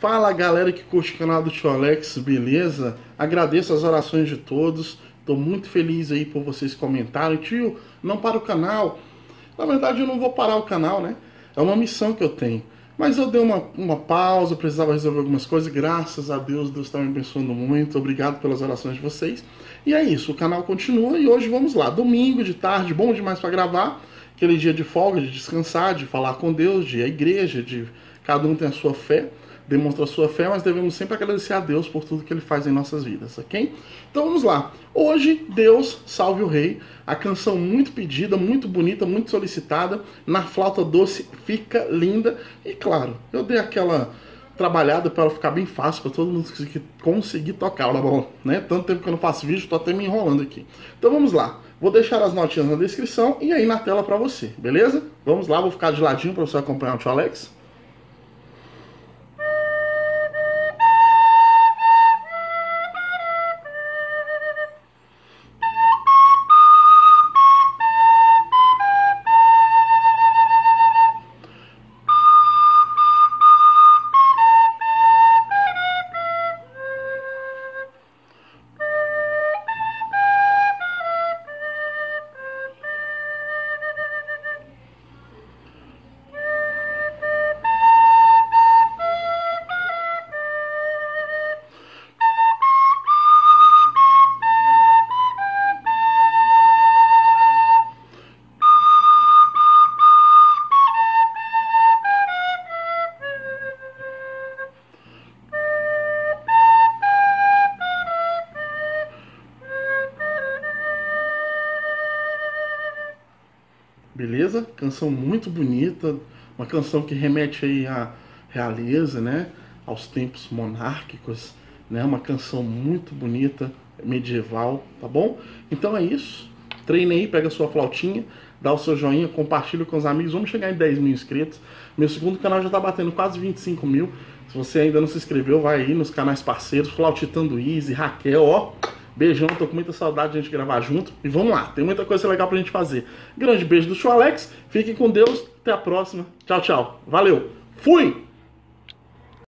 Fala galera que curte o canal do Tio Alex, beleza? Agradeço as orações de todos. Tô muito feliz aí por vocês comentarem. Tio, não para o canal. Na verdade, eu não vou parar o canal, né? É uma missão que eu tenho. Mas eu dei uma, uma pausa, precisava resolver algumas coisas. Graças a Deus, Deus está me abençoando muito. Obrigado pelas orações de vocês. E é isso, o canal continua e hoje vamos lá. Domingo de tarde, bom demais para gravar. Aquele dia de folga, de descansar, de falar com Deus, de ir à igreja, de cada um tem a sua fé demonstra a sua fé, mas devemos sempre agradecer a Deus por tudo que Ele faz em nossas vidas, ok? Então vamos lá. Hoje, Deus Salve o Rei, a canção muito pedida, muito bonita, muito solicitada, na flauta doce fica linda e claro, eu dei aquela trabalhada para ela ficar bem fácil para todo mundo conseguir tocar, tá bom? Né? Tanto tempo que eu não faço vídeo, tô até me enrolando aqui. Então vamos lá. Vou deixar as notinhas na descrição e aí na tela para você, beleza? Vamos lá, vou ficar de ladinho para você acompanhar o tio Alex. Beleza? Canção muito bonita, uma canção que remete aí à realeza, né? Aos tempos monárquicos, né? Uma canção muito bonita, medieval, tá bom? Então é isso. Treine aí, pega a sua flautinha, dá o seu joinha, compartilha com os amigos. Vamos chegar em 10 mil inscritos. Meu segundo canal já tá batendo quase 25 mil. Se você ainda não se inscreveu, vai aí nos canais parceiros, Flautitando Easy, Raquel, ó Beijão, tô com muita saudade de a gente gravar junto. E vamos lá, tem muita coisa legal pra gente fazer. Grande beijo do Tio Alex, fiquem com Deus, até a próxima. Tchau, tchau. Valeu, fui!